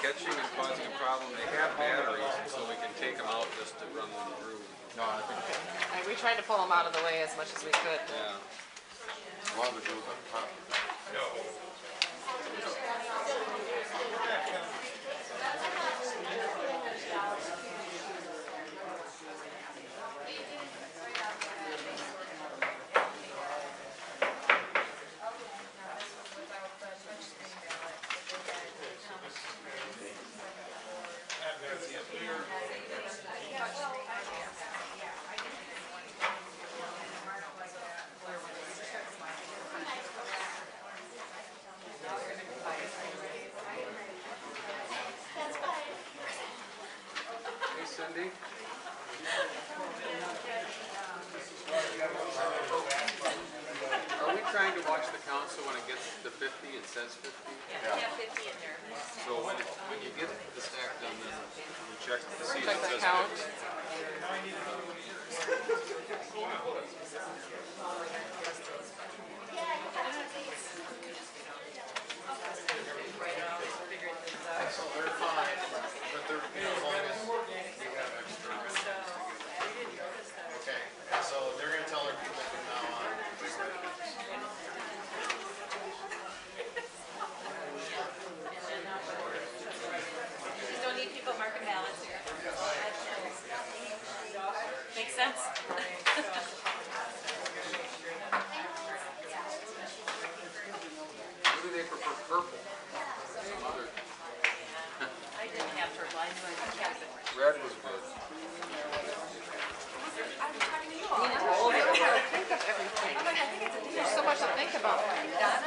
catching and causing a problem. They have batteries, and so we can take them out just to run them through. No, I think And we tried to pull them out of the way as much as we could. Yeah. a lot of it goes up top. Cindy? Are we trying to watch the council when it gets to 50 and says 50? Yeah, yeah. 50 in there. So when, it, when you get the stack done, then you check to see if it says 50. Purple. Some other, I didn't have purple, I knew I would have it. red was good. Think of everything. There's so much to think about. Yeah,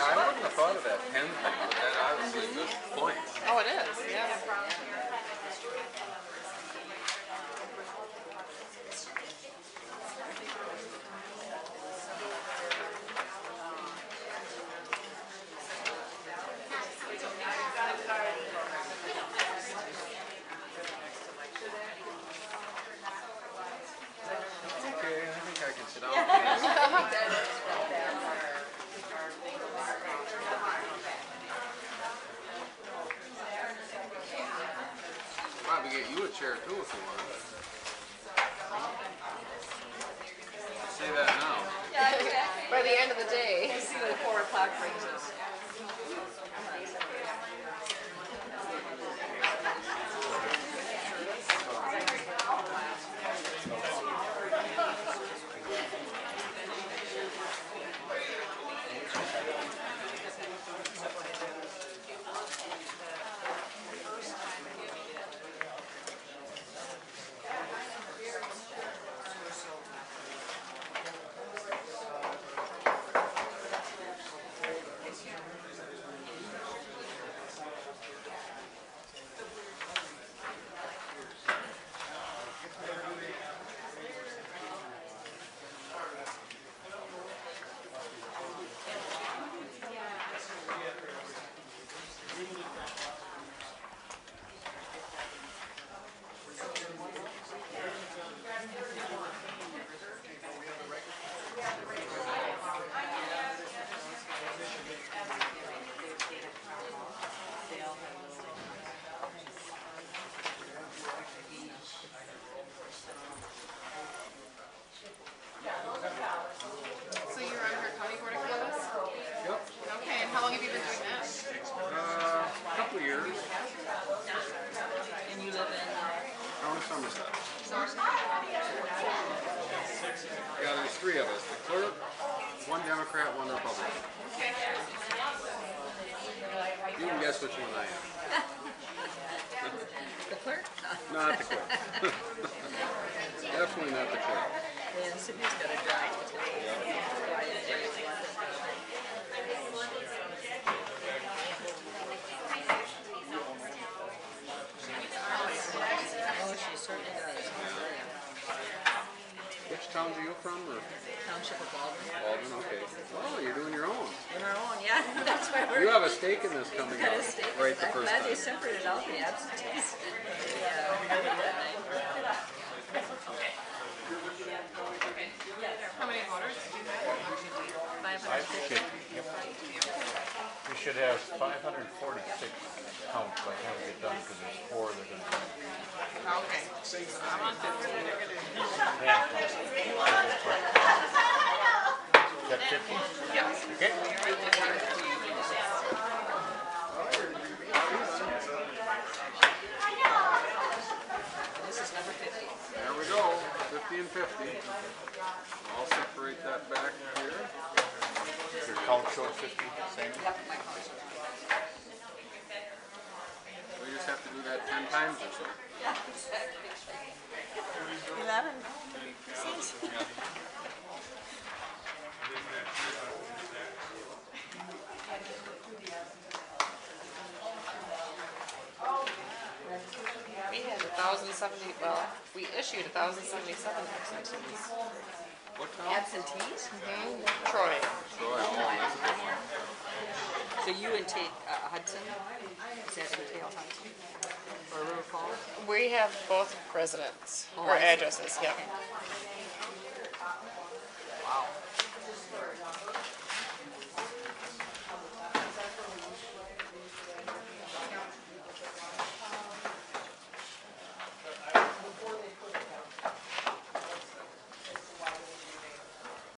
I wouldn't have thought of that pen thing, but that obviously is a good point. Oh, it is, yeah. Okay, I think I can sit down. Probably get you a chair too if you want. Say that now. By the end of the day. See what four o'clock brings us. So you're on her county board of appeals? Yep. Okay, and how long have you been doing that? Uh, couple of years. And you live in? Town of Somerset. Yeah, there's three of us. The clerk, one Democrat, one Republican. You can guess which one I am. The clerk? Not the clerk. Definitely not the clerk. And Sydney's got a drive. Oh, she certainly does. Which towns are you from, or Township of Baldwin. Baldwin? Okay. Oh, you're doing your own. On our own, yeah, that's why we're. You have a stake in this coming Got up a stake. right the I'm first glad they separated out the absentees. Yeah, we did that night. How many voters? Five hundred fifty. We should have five hundred forty-six counts by the time we get done, because there's four that are gonna come. Okay. I'm on fifteen. Hand counts. Is fifty? Yes. Okay. This is number fifty. There we go, fifty and fifty. I'll separate that back here. Your count showed fifty, same? Yep, my phone shows. We just have to do that thousand seventy, well, we issued a thousand seventy-seven absentees. What town? Absentees? Mhm. Troy, Troy. So you and Tate uh, Hudson, is that entail Hudson? Or River Falls? we have both residents, Oh, or addresses, Yeah. Okay. Wow.